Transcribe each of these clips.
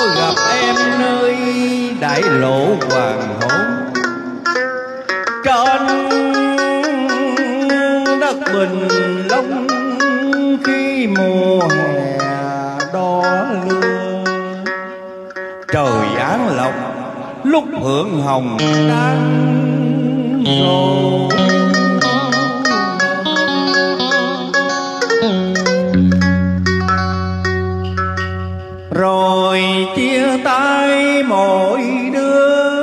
tôi gặp em nơi đại lộ hoàng hôn. Trên đất bình long khi mùa hè đỏ lưa trời án lộc lúc hưởng hồng đang rộ rồi chia tay mỗi đứa.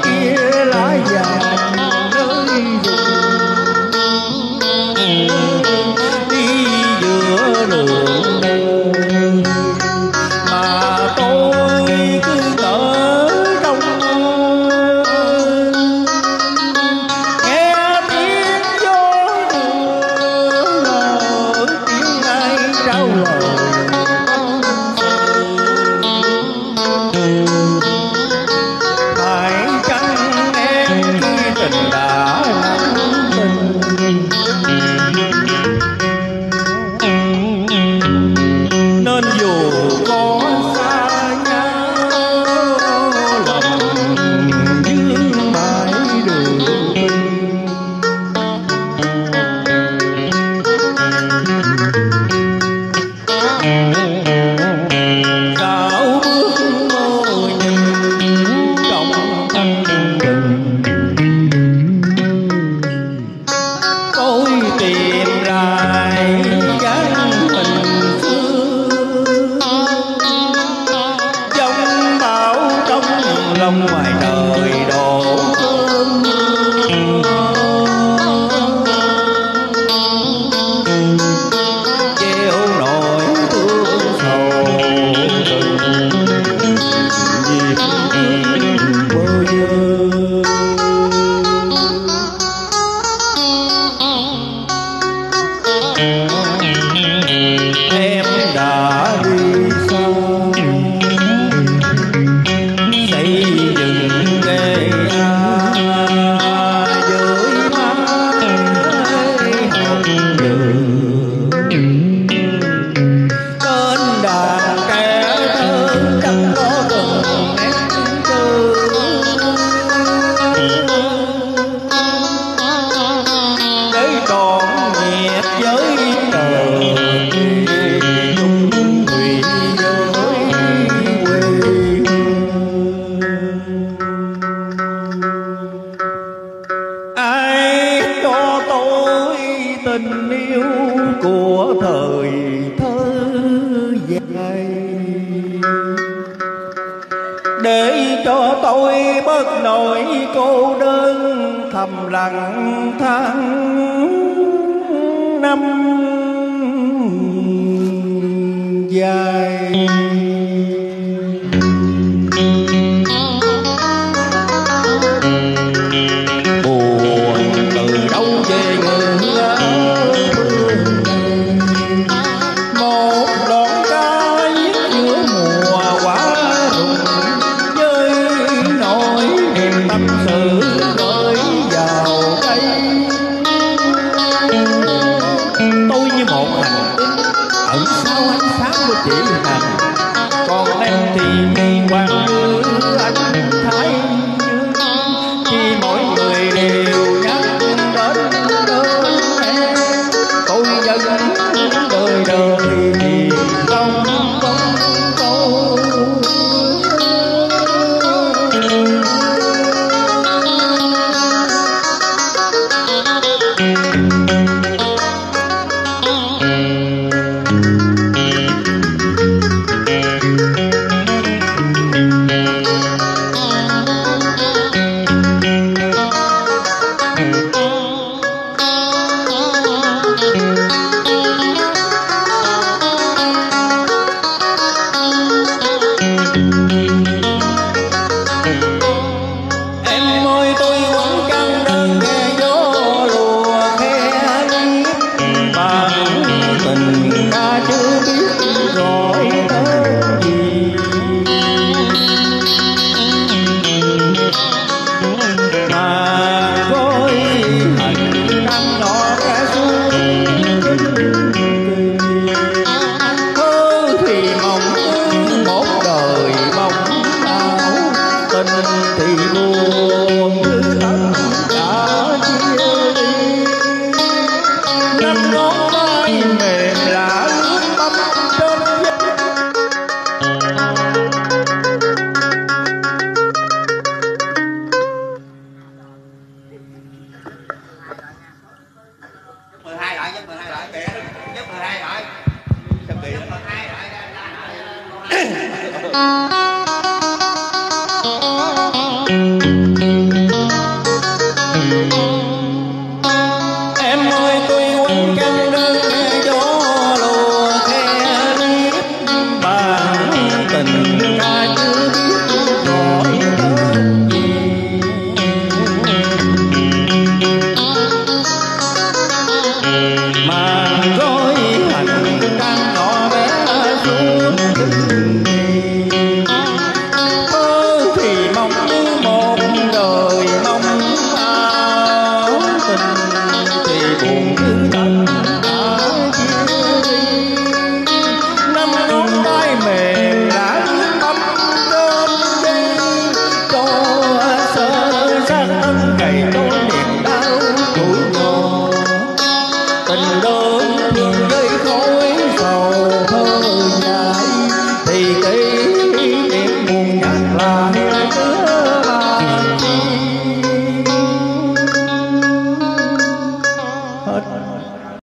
que tôi bớt nỗi cô đơn thầm lặng tháng năm dài.